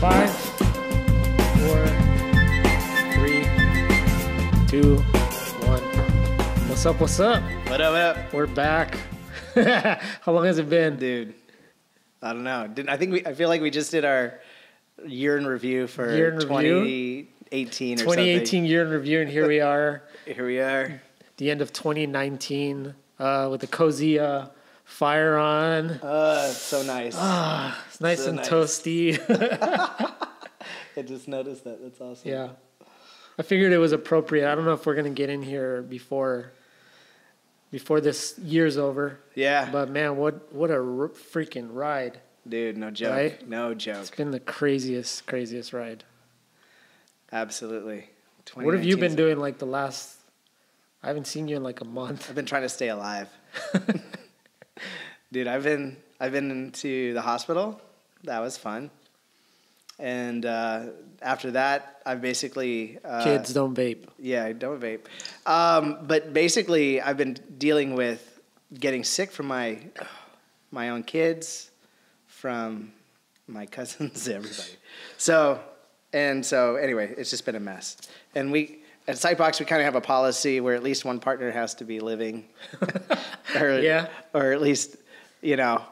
Five, four, three, two, one. What's up? What's up? What up, what up? We're back. How long has it been? Dude, I don't know. Didn't, I think we, I feel like we just did our year in review for Year in review? 2018 or 2018 year in review, and here we are. Here we are. the end of 2019, uh, with the cozy uh, fire on. Uh, so nice. It's nice So and nice. toasty. I just noticed that. That's awesome. yeah. I figured it was appropriate. I don't know if we're gonna get in here before before this year's over. Yeah. But man, what what a r- freaking ride! Dude, no joke. Right? No It's been the craziest, craziest ride. Absolutely. What have you been doing like the last? I haven't seen you in like a month. I've been trying to stay alive. Dude, I've been I've been into the hospital. That was fun. And uh, after that, I've basically uh, Kids don't vape. Yeah, I don't vape. Um, but basically, I've been dealing with getting sick from my my own kids, from my cousins, everybody. So, and so anyway, it's just been a mess. And we at Sightbox, we kind of have a policy where at least one partner has to be living, or Yeah. or at least you know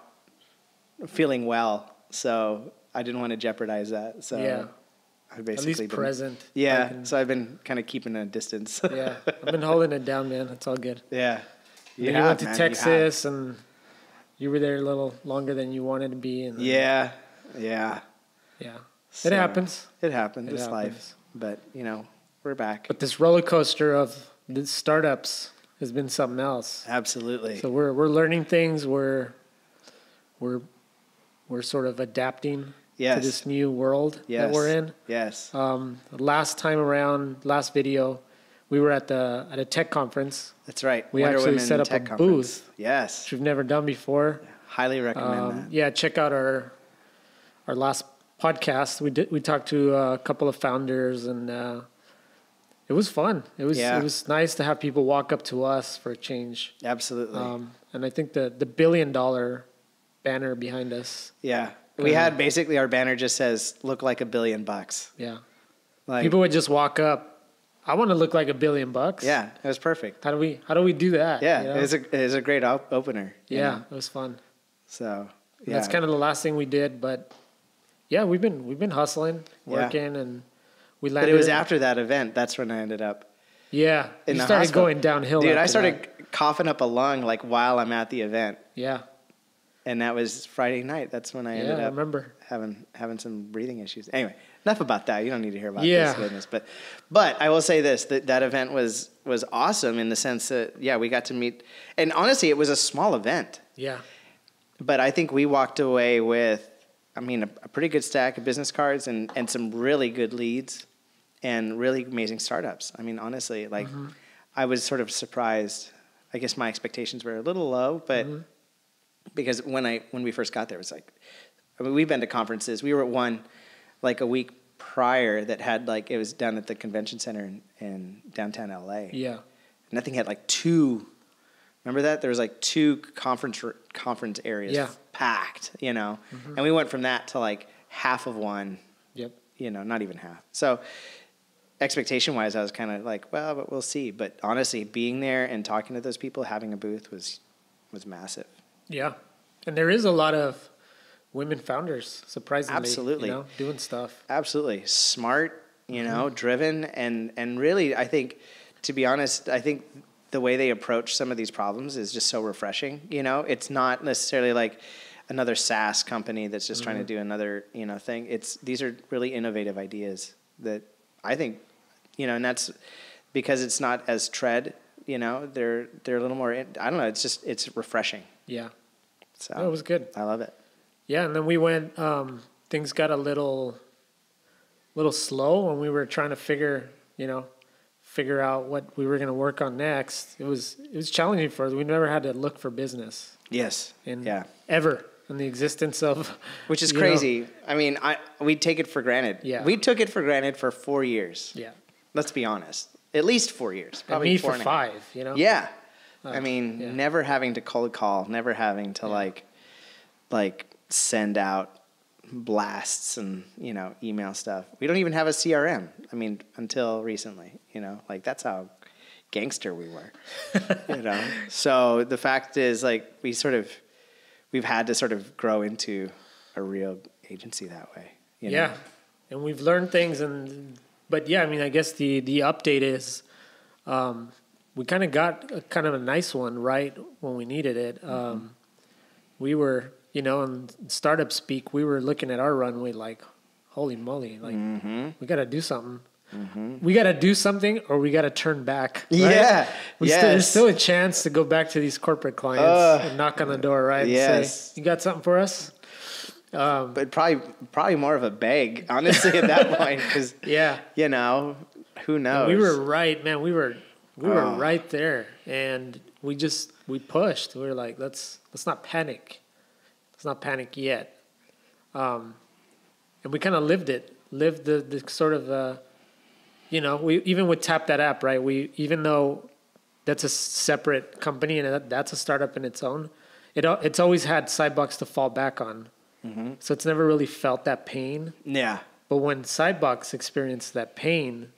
feeling well. So I didn't want to jeopardize that. So Yeah. I At basically least been- present. yeah, and- so I've been kind of keeping a distance. yeah. I've been holding it down, man. It's all good. yeah. You, have, went to man, you. Texas and you were there a little longer than you wanted to be. And Yeah, yeah. yeah. So, it happens. It happens. It it's life. But you know, we're back. But this roller coaster of the startups has been something else. Absolutely. So we're we're learning things. We're we're we're sort of adapting Yes. to this new world yes. that we're in. Yes. Um, last time around, last video, we were at the at a tech conference, That's right. we Wonder actually Women set up a Conference. booth. Yes. which we've never done before. Highly recommend Um, that. yeah, check out our our last podcast. We did we talked to a couple of founders and uh, it was fun. It was Yeah. it was nice to have people walk up to us for a change. Absolutely. Um, and I think the the billion dollar banner behind us. yeah. We had basically our banner just says "Look like a billion bucks." Yeah, Like, people would just walk up. I want to look like a billion bucks. yeah, it was perfect. How do we how do we do that? Yeah, you know? it was a it was a great op- opener. you yeah, know? it was fun. So yeah, That's kind of the last thing we did, but yeah, we've been we've been hustling, Yeah. working, and we But landed. it was after that event. That's when I ended up Yeah, in you started hospital. going downhill. Dude, I started that. coughing up a lung like while I'm at the event, Yeah, and that was Friday night. That's when I ended yeah, I up remember. having having some breathing issues. Anyway, enough about that. You don't need to hear about Yeah. this business. But but I will say this that that event was was awesome in the sense that yeah we got to meet and honestly it was a small event, Yeah, but I think we walked away with I mean a, a pretty good stack of business cards and and some really good leads and really amazing startups. I mean honestly like Mm-hmm. I was sort of surprised. I guess my expectations were a little low, but Mm-hmm. Because when I when we first got there, it was like, I mean, we've been to conferences. We were at one like a week prior that had like it was down at the convention center in, in downtown LA. yeah, And that thing had like two. Remember that there was like two conference conference areas Yeah. packed, you know, mm-hmm. and we went from that to like half of one, yep. you know, not even half. So expectation wise, I was kind of like, well, but we'll see. But honestly, being there and talking to those people, having a booth was was massive. Yeah, and there is a lot of women founders, surprisingly. Absolutely. you know, doing stuff. absolutely smart you mm-hmm. know driven and and really i think to be honest i think the way they approach some of these problems is just so refreshing you know it's not necessarily like another SaaS company that's just trying to mm-hmm. do another you know thing it's these are really innovative ideas that i think you know and that's because it's not as tread you know they're they're a little more i don't know it's just it's refreshing Yeah, so No, it was good. i love it Yeah, and then we went. Um, things got a little, little slow when we were trying to figure, you know, figure out what we were going to work on next. It was it was challenging for us. We never had to look for business yes in yeah ever in the existence of which is you know, crazy. I mean, I we take it for granted. Yeah. we took it for granted for four years. yeah, Let's be honest, at least four years. and Probably me four for and five. You know. Yeah, Uh, I mean, yeah. never having to cold call, never having to like, like send out blasts and you know email stuff. We don't even have a CRM. I mean, until recently, you know, like that's how gangster we were. you know, so the fact is, like, we sort of we've had to sort of grow into a real agency that way. You know? Yeah, and we've learned things, and but yeah, I mean, I guess the the update is, um, we kind of got a, kind of a nice one right when we needed it. Um, we were, you know, in startup speak, we were looking at our runway like, holy moly, like we got to do something. We got to do something, or we got to turn back. right? Yeah, We still, there's still a chance to go back to these corporate clients Ugh. and knock on the door, right? and Yes. say, you got something for us? But probably probably more of a beg, honestly, at that point, because Yeah. you know, who knows? We were right, man. We were we were Oh. right there, and we just we pushed. We were like, let's let's not panic. Let's not panic yet. Um, and we kind of lived it. Lived the the sort of uh, you know, we even with Tap That App, right? We even though that's a separate company and that, that's a startup in its own, it it's always had Sightbox to fall back on. So it's never really felt that pain. yeah, But when Sightbox experienced that pain,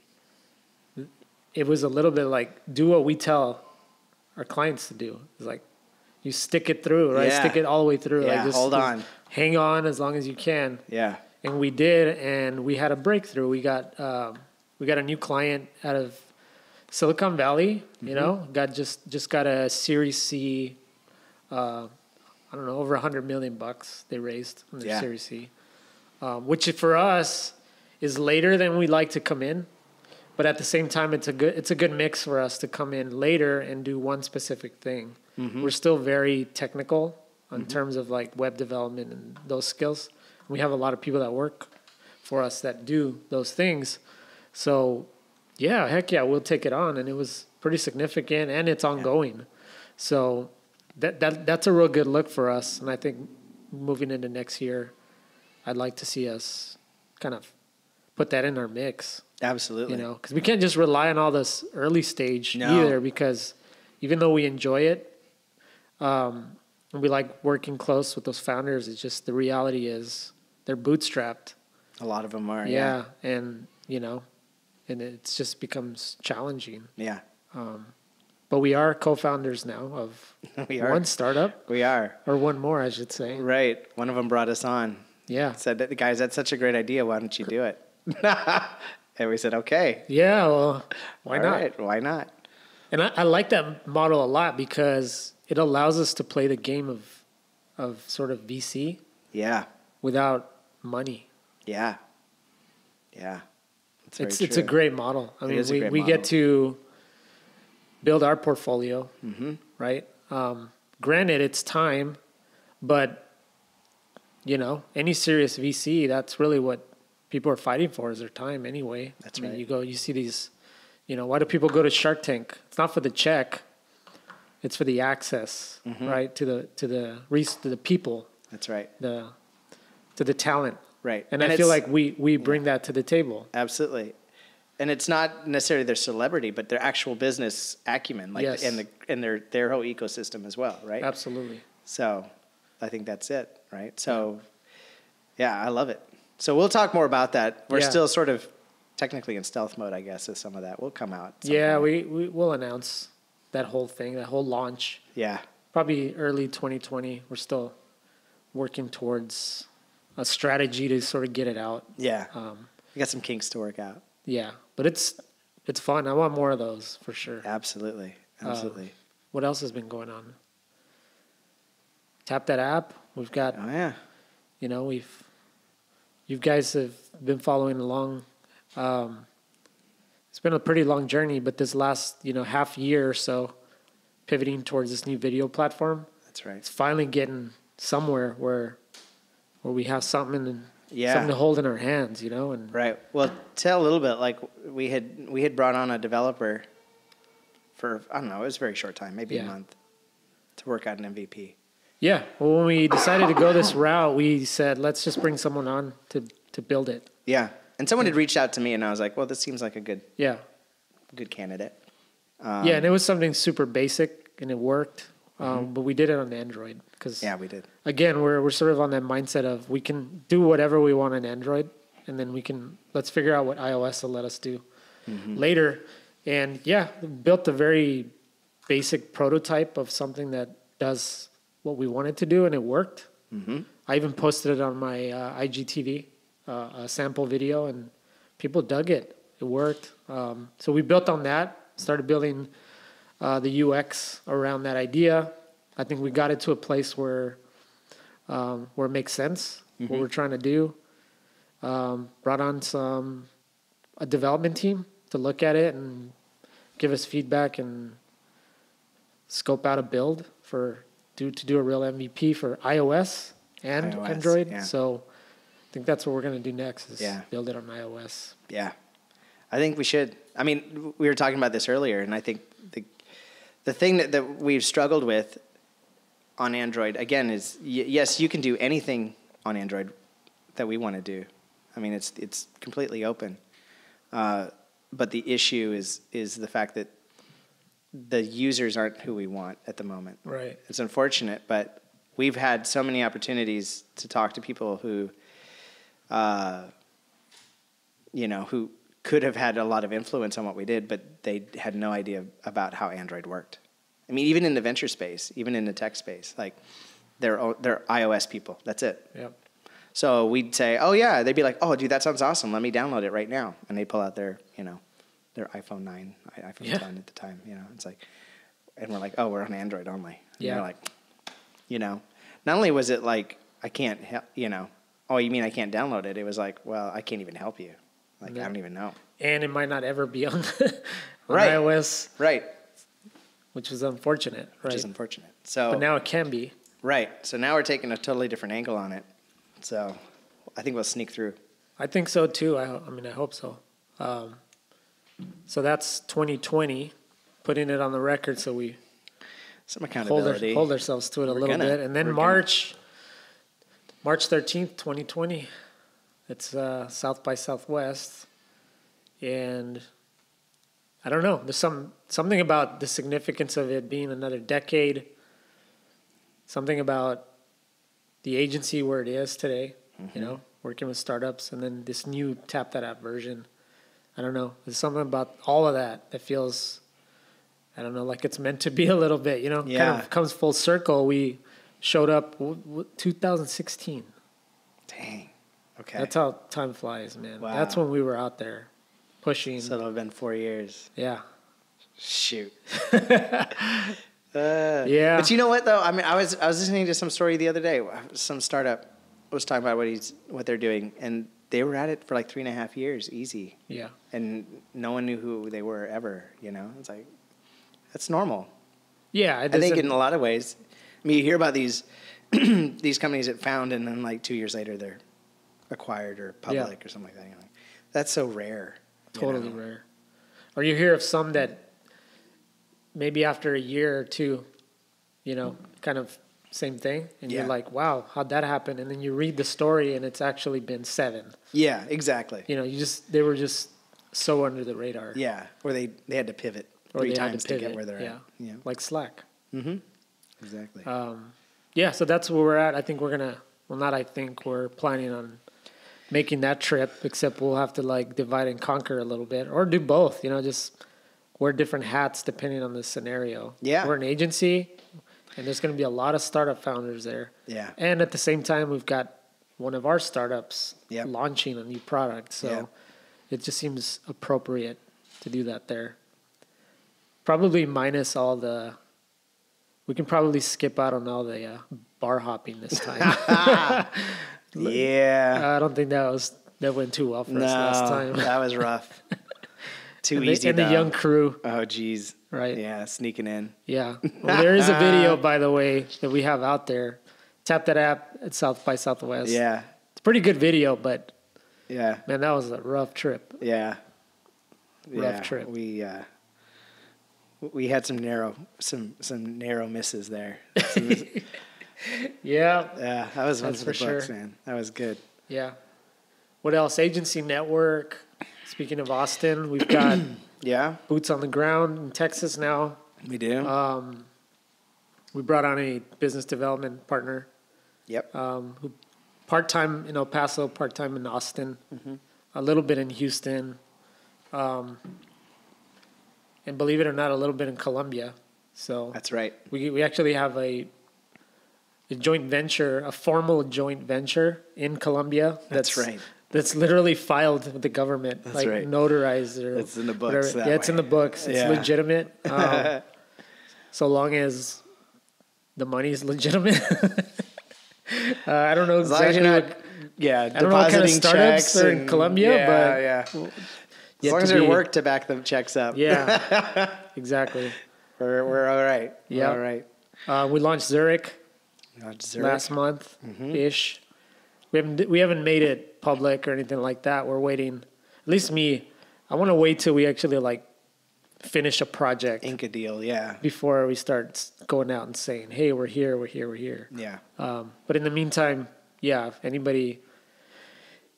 it was a little bit like do what we tell our clients to do. It's like you stick it through, right? Yeah. Stick it all the way through. Yeah, like hold on. hang on as long as you can. yeah, And we did, and we had a breakthrough. We got um, we got a new client out of Silicon Valley. You Mm-hmm. know, got just just got a Series C. Uh, I don't know, over a hundred million bucks they raised on their Yeah. Series C, um, which for us is later than we like to come in, but at the same time, it's a good it's a good mix for us to come in later and do one specific thing. We're still very technical in terms of like web development and those skills. We have a lot of people that work for us that do those things. So, yeah, heck yeah, we'll take it on, and it was pretty significant, and it's ongoing. So that that that's a real good look for us, and I think moving into next year, I'd like to see us kind of put that in our mix. absolutely. You know, because we can't just rely on all this early stage No. either. Because even though we enjoy it, um, and we like working close with those founders, it's just the reality is they're bootstrapped. a lot of them are. Yeah, and you know, and it just becomes challenging. yeah, But we are co-founders now of we are. one startup, We are or one more, I should say. right. One of them brought us on. Yeah, Said that guys, that's such a great idea. Why don't you do it? and we said, okay. yeah. Well, why All not? right, Why not? And I, I like that model a lot because it allows us to play the game of of sort of VC Yeah, without money. yeah, yeah. It's it's a great model. I It mean, we, we model. get to build our portfolio, Mm-hmm. right? Um, granted, it's time, but you know, any serious VC, that's really what people are fighting for is their time anyway. That's I mean, right. You go, you see these, you know, why do people go to Shark Tank? It's not for the check, it's for the access, Mm-hmm. right? To the to the res- to the people, That's right. the to the talent, Right. and, I feel like we we bring that to the table. Absolutely. And it's not necessarily their celebrity, but their actual business acumen, like Yes. and the and their their whole ecosystem as well, right? Absolutely. So, I think that's it, right? So, yeah, I love it. So we'll talk more about that. We're Yeah. still sort of technically in stealth mode, I guess, as some of that will come out. Yeah, we, we will announce that whole thing, that whole launch, yeah, probably early 2020. We're still working towards a strategy to sort of get it out. yeah. Um, we got some kinks to work out. Yeah, but it's it's fun. I want more of those for sure. Absolutely, Um, absolutely. What else has been going on? Tap that app. We've got oh yeah, you know we've you guys have been following along um, it's been a pretty long journey but this last you know half year or so pivoting towards this new video platform that's right. it's finally getting somewhere where where we have something and Yeah. something to hold in our hands you know and Right. Well, tell a little bit. Like we had we had brought on a developer for I don't know. It was a very short time, maybe Yeah. a month, to work out an MVP. yeah well when we decided to go this route we said let's just bring someone on to to build it Yeah. And someone had reached out to me, and I was like, "Well, this seems like a good yeah good candidate." Um, yeah and it was something super basic and it worked um, but we did it on Android because Yeah, we did. again we're we're sort of on that mindset of we can do whatever we want on Android, and then we can let's figure out what iOS will let us do later. And yeah, built a very basic prototype of something that does what we wanted to do, and it worked. I even posted it on my uh, IGTV, uh, a sample video, and people dug it. It worked. Um, so we built on that, started building uh, the UX around that idea. I think we got it to a place where um, where it makes sense what we're trying to do. Um, brought on some a development team to look at it and give us feedback and scope out a build for do to do a real MVP for iOS and iOS, Android. yeah. So I think that's what we're gonna do next is Yeah. build it on iOS. Yeah, I think we should. I mean, we were talking about this earlier, and I think the the thing that, that we've struggled with on Android again is y- yes, you can do anything on Android that we want to do. I mean, it's it's completely open. Uh, but the issue is is the fact that the users aren't who we want at the moment. Right. It's unfortunate, but we've had so many opportunities to talk to people who, uh, you know, who could have had a lot of influence on what we did, but they had no idea about how Android worked. I mean, even in the venture space, even in the tech space, like they're they're iOS people. That's it. Yep. So we'd say, "Oh yeah," they'd be like, "Oh, dude, that sounds awesome. Let me download it right now." And they pull out their, you know, their iPhone nine, iPhone Yeah. ten at the time. You know, it's like, and we're like, "Oh, we're on Android only." And Yeah. They're like, you know, not only was it like I can't, help, you know, oh, you mean I can't download it? It was like, well, I can't even help you. Like Yeah. I don't even know. And it might not ever be on, on Right. iOS, Right, which is unfortunate, Right. which is unfortunate. So But now it can be. right, so now we're taking a totally different angle on it. So I think we'll sneak through. I think so too. I, I mean, I hope so. Um, so that's 2020, putting it on the record so we Some hold, our, hold ourselves to it a We're little gonna. bit. And then We're gonna. March, March 13th, 2020, it's uh, South by Southwest. And I don't know, there's some something about the significance of it being another decade, something about the agency where it is today, Mm-hmm. you know, working with startups, and then this new Tap That App version. I don't know. There's something about all of that that feels, I don't know, like it's meant to be a little bit, you know, kind of comes full circle. We showed up w- w- 2016. Dang. Okay. That's how time flies, man. Wow. That's when we were out there pushing. so it'll have been four years. yeah. Shoot. Uh, Yeah. But you know what though? I mean, I was I was listening to some story the other day. Some startup was talking about what he's what they're doing, and they were at it for like three and a half years, easy, Yeah. and no one knew who they were ever. You know, it's like that's normal. Yeah. I think in a lot of ways, I mean, you hear about these these companies that found, and then like two years later they're acquired or Yeah. public or something like that. Like, that's so rare. totally know? rare. Or you hear of some that maybe after a year or two, you know, kind of same thing, and Yeah. you're like, "Wow, how'd that happen?" And then you read the story, and it's actually been seven. Yeah, exactly. You know, you just they were just so under the radar. Yeah, or they they had to pivot Or three times to, pivot. get where they're yeah. at. Yeah, like Slack. mm-hmm. exactly. Um, yeah, so that's where we're at. I think we're gonna. Well, not I think we're planning on making that trip. Except we'll have to like divide and conquer a little bit, or do both. You know, just wear different hats depending on the scenario. Yeah. we're an agency, and there's gonna be a lot of startup founders there. yeah, And at the same time, we've got one of our startups Yep. launching a new product. So Yep. it just seems appropriate to do that there. Probably minus all the. We can probably skip out on all the uh, bar hopping this time. yeah. I don't think that was that went too well for no, us last time. that was rough. Too and the, easy. and the young crew, Oh, geez. right? Yeah, sneaking in. Yeah. Well, there is a video, by the way, that we have out there. Tap that app at South by Southwest. Yeah, It's a pretty good video, but yeah, man, that was a rough trip. yeah. Rough yeah, trip. We uh, we had some narrow some some narrow misses there. Yeah. yeah, that was one for the books, sure. man. That was good. Yeah. What else? Agency Network. Speaking of Austin, we've got Yeah, boots on the ground in Texas now. we do. Um, we brought on a business development partner, Yep. um, who part time in El Paso, part time in Austin, a little bit in Houston, um, and believe it or not, a little bit in Colombia. So That's right. we we actually have a a joint venture, a formal joint venture in Colombia. That's right. That's literally filed with the government, That's like right. notarized or It's in the books yeah, it's in the books. It's Yeah. legitimate. Um, so long as the money is legitimate. uh, I don't know As long as exactly. you're what- not, yeah, don't know what kind of depositing startups checks are in Colombia, yeah, but yeah. As long as there's work to back them checks up, yeah, exactly. we're, we're all right. Yeah. all right. Uh, we launched Zurich. Last month Mm-hmm. ish. We haven't we haven't made it public or anything like that. We're waiting. At least me, I want to wait till we actually like finish a project Inca deal, yeah, before we start going out and saying, "Hey, we're here, we're here, we're here." yeah, Um, but in the meantime, yeah, if anybody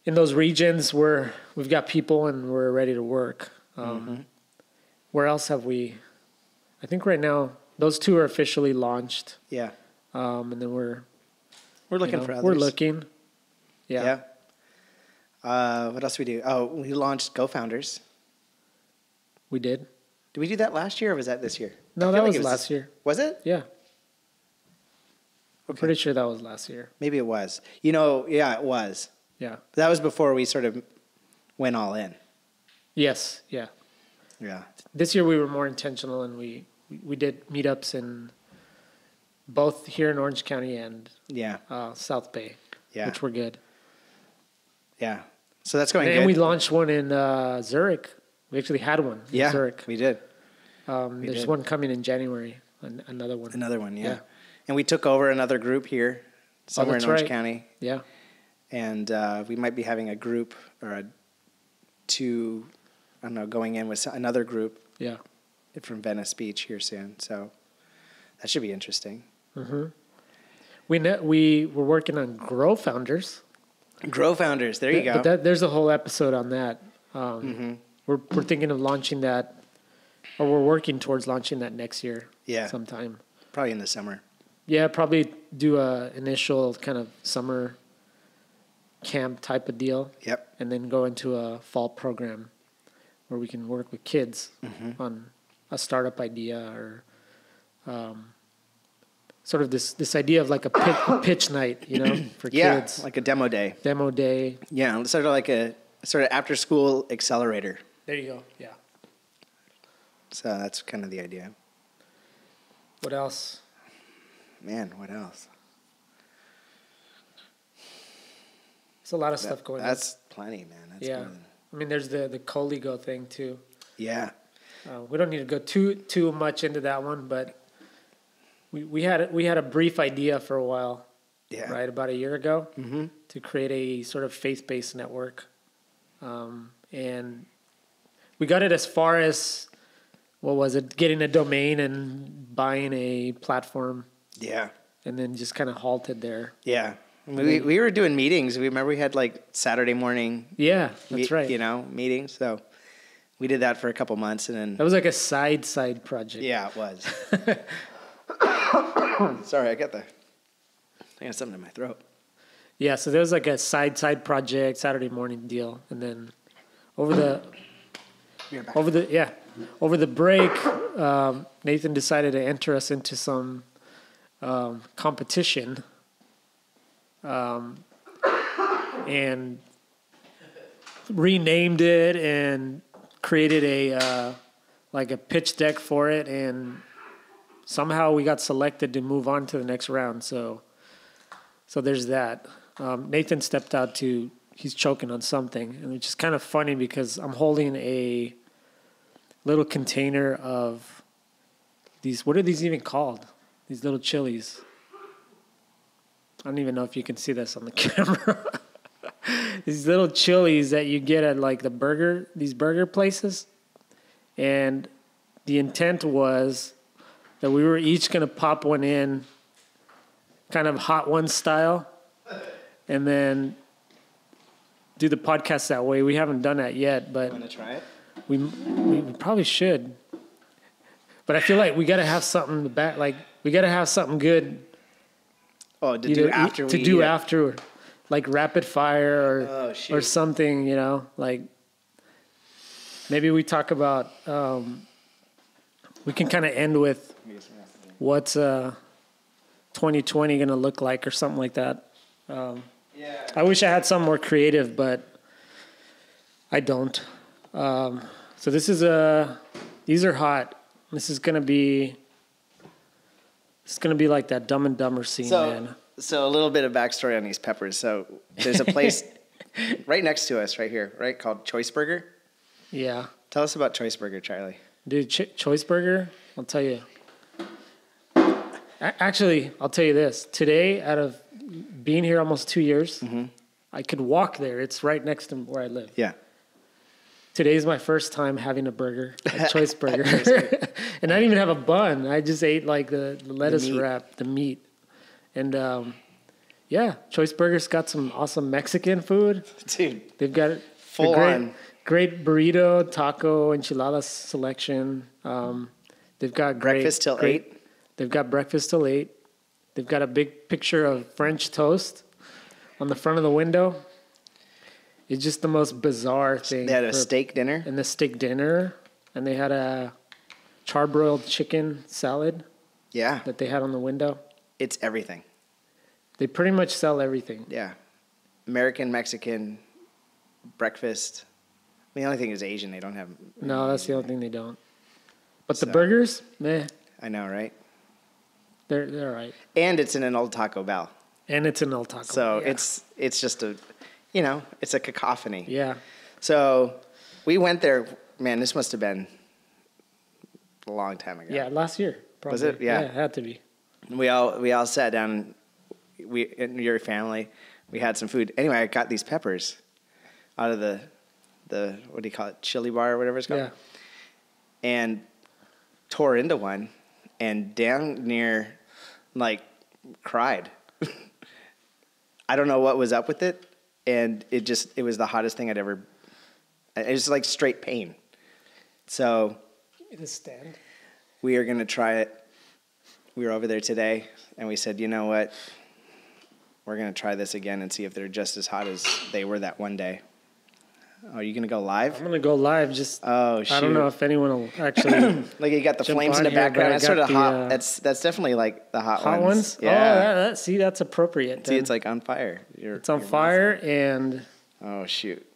in those regions, we're we've got people and we're ready to work. Um, Mm-hmm. Where else have we? I think right now those two are officially launched, yeah. Um, and then we're We're looking know, for others. we're looking. Yeah. yeah. Uh, what else we do? Oh, we launched Go Founders. We did. Did we do that last year or was that this year? No, that like was last year. Was it? Yeah. I'm Okay. pretty sure that was last year. Maybe it was. You know, yeah, it was. Yeah. That was before we sort of went all in. Yes. Yeah. Yeah. This year we were more intentional and we we did meetups in both here in Orange County and Yeah. uh, South Bay, Yeah. which were good. Yeah. So that's going and we launched one in uh, Zurich. We actually had one in yeah. Zurich. We did. Um, we there's did. one coming in January. An, another one. Another one, yeah. Yeah. And we took over another group here, somewhere in Orange right. County, Yeah. and uh, we might be having a group or a two. I don't know, going in with another group Yeah. from Venice Beach here soon. So that should be interesting. We ne- we were working on Grow Founders. Grow Founders, there you go. But that, there's a whole episode on that. Um, Mm-hmm. We're we're thinking of launching that, or we're working towards launching that next year. Yeah. Sometime. Probably in the summer. Yeah, probably do a initial kind of summer camp type of deal, Yep. and then go into a fall program where we can work with kids Mm-hmm. on a startup idea or um, sort of this this idea of like a, pit, a pitch night, you know, for Yeah, kids, like a demo day. demo day. Yeah, sort of like a sort of after school accelerator. There you go. Yeah. So that's kind of the idea. What else? Man, what else? There's a lot of That- stuff going on. that's plenty, man. That's Yeah. I mean, there's the the Coligo thing too. yeah. Uh, we don't need to go too too much into that one, but we we had we had a brief idea for a while, Yeah. right, about a year ago, Mm-hmm. to create a sort of faith based network, um, and we got it as far as what was it? Getting a domain and buying a platform, Yeah. and then just kind of halted there. Yeah. We, we were doing meetings. We remember we had like Saturday morning, Yeah, that's right. you know, meetings. So we did that for a couple months and then That was like a side side project. Yeah, it was. Sorry, I got the. I got something in my throat. Yeah, so there was like a side side project, Saturday morning deal, and then over the over the yeah over the break, um, Nathan decided to enter us into some um, competition, um, and renamed it and created a uh, like a pitch deck for it, and somehow we got selected to move on to the next round. So. So there's that. Um, Nathan stepped out to, he's choking on something, and which is kind of funny because I'm holding a little container of these, what are these even called? These little chilies. I don't even know if you can see this on the camera. these little chilies that you get at like the burger, these burger places. And the intent was that we were each going to pop one in kind of hot one style and then do the podcast that way. We haven't done that yet, but Want to try it? we, we probably should. But I feel like we got to have something back. Like we got to have something good Oh, to do know, after to do it. after, like rapid fire or Oh, or something. You know, like maybe we talk about. Um, we can kind of end with what's uh, 2020 going to look like or something like that. Um, Yeah. I wish I had some more creative, but I don't. Um, so this is a. These are hot. This is gonna be. It's gonna be like that Dumb and Dumber scene, So, man. so a little bit of backstory on these peppers. So there's a place right next to us, right here, right called Choice Burger. Yeah, Tell us about Choice Burger, Charlie. dude. Ch- Choice Burger. I'll tell you. Actually, I'll tell you this. Today, out of being here almost two years, Mm-hmm. I could walk there. It's right next to where I live. Yeah. Today's my first time having a burger, a choice burger, and I didn't even have a bun. I just ate like the, the lettuce meat. wrap, the meat, and um, yeah, Choice Burger's got some awesome Mexican food. Dude, They've got a Full great, on. great burrito, taco, enchiladas selection. Um, they've got great, breakfast till great- eight. They've got breakfast till eight. They've got a big picture of French toast on the front of the window. It's just the most bizarre thing. They had a for- steak dinner. and the steak dinner, and they had a charbroiled chicken salad Yeah. that they had on the window. It's everything. They pretty much sell everything. Yeah. American, Mexican, breakfast. I mean, the only thing is Asian. They don't have. No, that's the only thing they don't. But the burgers, meh, I know, right? They're they're all right. And it's in an old Taco Bell. And it's an old Taco. So yeah. it's it's just a, you know, it's a cacophony. yeah. So we went there. Man, this must have been a long time ago. Yeah, last year. Probably. Was it? Yeah. it had to be. We all we all sat down. We and your family. We had some food. Anyway, I got these peppers out of the the what do you call it? Chili bar or whatever it's called. Yeah. And tore into one, and down near, like, cried. I don't know what was up with it, and it just it was the hottest thing I'd ever. It was like straight pain. So It is stand. we are going to try it. We were over there today, and we said, you know what? We're going to try this again and see if they're just as hot as they were that one day. Are you going to go live? I'm gonna go live. Just Oh, shoot. I don't know if anyone will actually Like you got the flames in the here, background. I sort of the, hot. uh, that's that's definitely like the hot, hot ones. Yeah. Oh, that, that, see, that's appropriate. See, then. it's like on fire. You're, it's on you're- fire, and Oh shoot.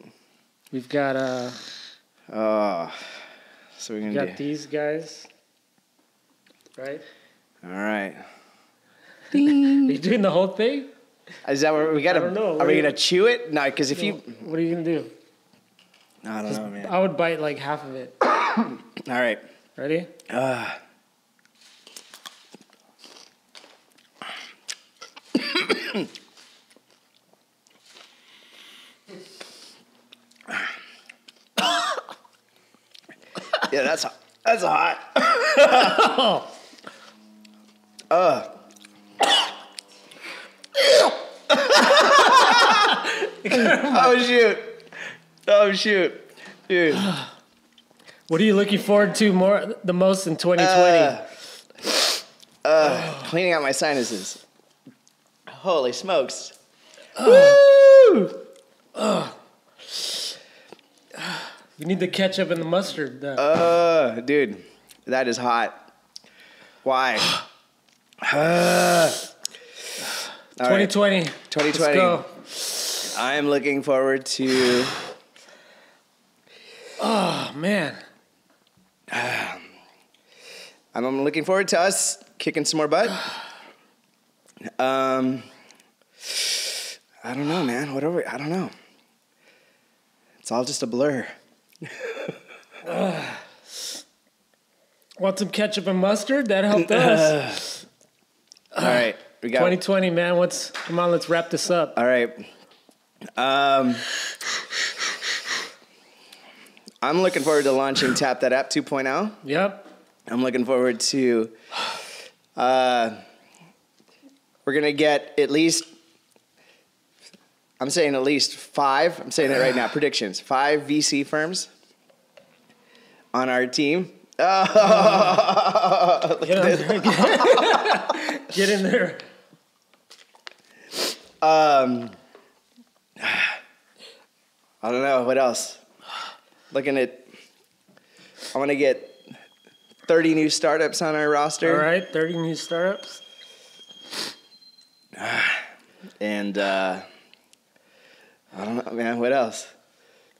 we've got uh, Oh. So we're gonna got do. these guys, right? All right. Are you doing the whole thing? Is that what we got? I don't know. Are What we you- gonna chew it? No, because if you. What are you gonna do? I don't know, man. I would bite like half of it. All right. Ready? Uh, yeah, that's that's hot. oh shoot! Oh shoot, dude! What are you looking forward to more the most in 2020? Uh, cleaning out my sinuses. Holy smokes! Woo! you need the ketchup and the mustard. uh, Uh, dude, that is hot. Why? Uh, all right. 2020. 2020. Let's go. I am looking forward to. Oh man. I'm, I'm looking forward to us kicking some more butt. Um, I don't know, man. What are we? I don't know. It's all just a blur. Want some ketchup and mustard? That helped us. All right, we got. 2020, man. What's come on? Let's wrap this up. All right. Um, I'm looking forward to launching Tap That App 2.0. Yep. I'm looking forward to. Uh, we're gonna get at least. I'm saying at least five. I'm saying it right now. Predictions: five VC firms on our team Oh, Get in there. Get in there. Um, I don't know what else. Looking at, I want to get thirty new startups on our roster, All right, 30 new startups. and uh, I don't know, man. What else?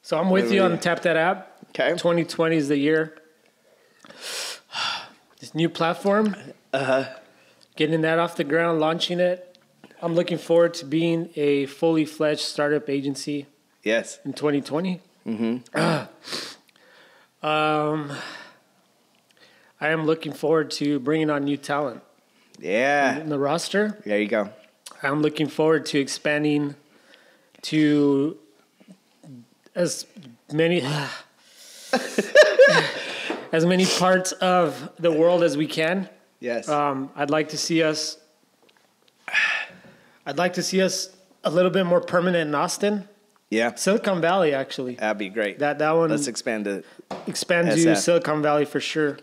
So I'm with you on Tap That App. Okay. 2020 is the year. This new platform. Uh-huh. Getting that off the ground, launching it. I'm looking forward to being a fully fledged startup agency Yes. in 2020. Mm-hmm. um, I am looking forward to bringing on new talent Yeah. in the roster. There you go. I'm looking forward to expanding to as many as many parts of the world as we can. Yes. Um, I'd like to see us. I'd like to see us a little bit more permanent in Austin, yeah. Silicon Valley. Actually, That'd be great. that that one Let's expand it. expand to Silicon Valley for sure.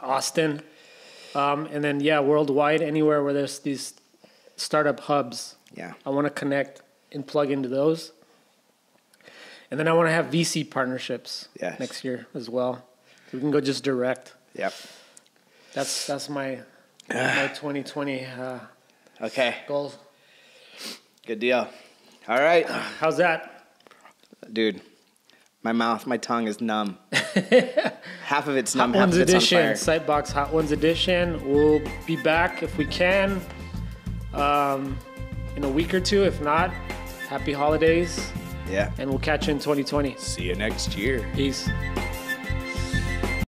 Austin, um, and then yeah, worldwide, anywhere where there's these startup hubs. Yeah. I want to connect and plug into those. And then I want to have VC partnerships Yes. next year as well. We can go just direct. Yep. That's that's my my 2020 uh, Okay. goal. Good deal. All right, How's that? dude. My mouth, my tongue is numb. half of it's numb, Hot half Ones of it's Edition, on fire. Sightbox Hot Ones Edition. We'll be back if we can um, in a week or two. If not, happy holidays, Yeah. and we'll catch you in 2020. See you next year. Peace.